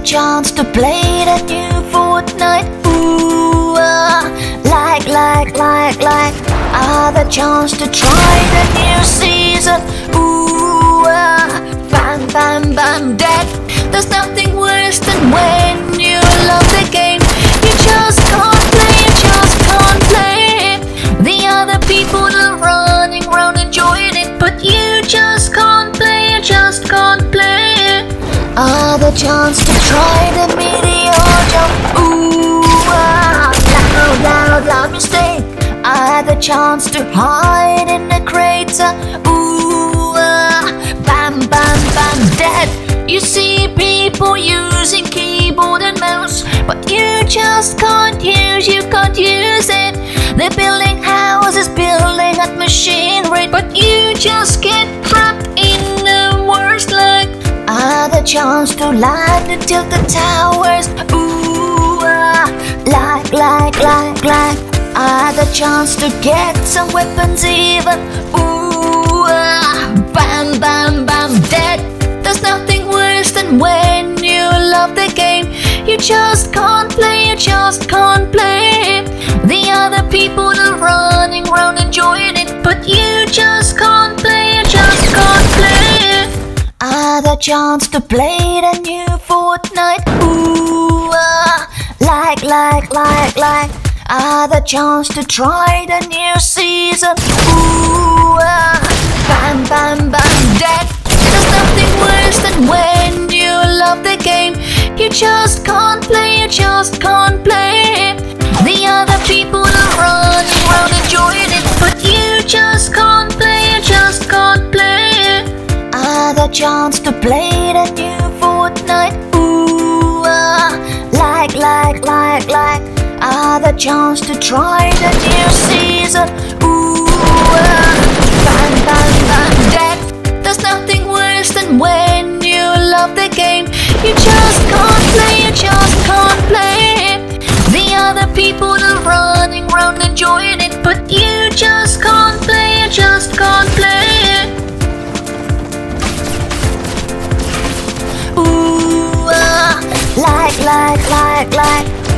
the chance to play the new Fortnite. Ooh, ah, like, like, like, like. Ah, the chance to try the new season. The chance to try the meteor jump. Ooh, ah, loud, loud, loud mistake. Ah, the chance to hide in the crater. Ooh, ah, bam, bam, bam, dead. You see people using keyboard and mouse, but you just can't use, you can't use it. They're building houses, building at machine rate, but you just get chance to and Tilted Towers. Ooh, ah, like, like, like, like. Ah, the chance to get some weapons even. Ooh, ah, bam, bam, bam, dead. There's nothing worse than when you love the game. You just can't The chance to play the new Fortnite. Ooh, ah, like, like, like, like. Ah, the chance to try the new season. Ooh, ah, bam, bam, bam, dead. There's nothing worse than when you love the game. You just can't play, you just can't play it. The other people are running around enjoying it, but you just can't play, you just can't play it. Chance to play the new Fortnite. Ooh, ah, like, like, like, like. Ah, the chance to try the new season. Ooh, ah, bam, bam, bam, dead. There's nothing worse than when you love the game. You just can't play, you just can't play. The other people are running around enjoying it, but you just can't play, you just can't play like, like,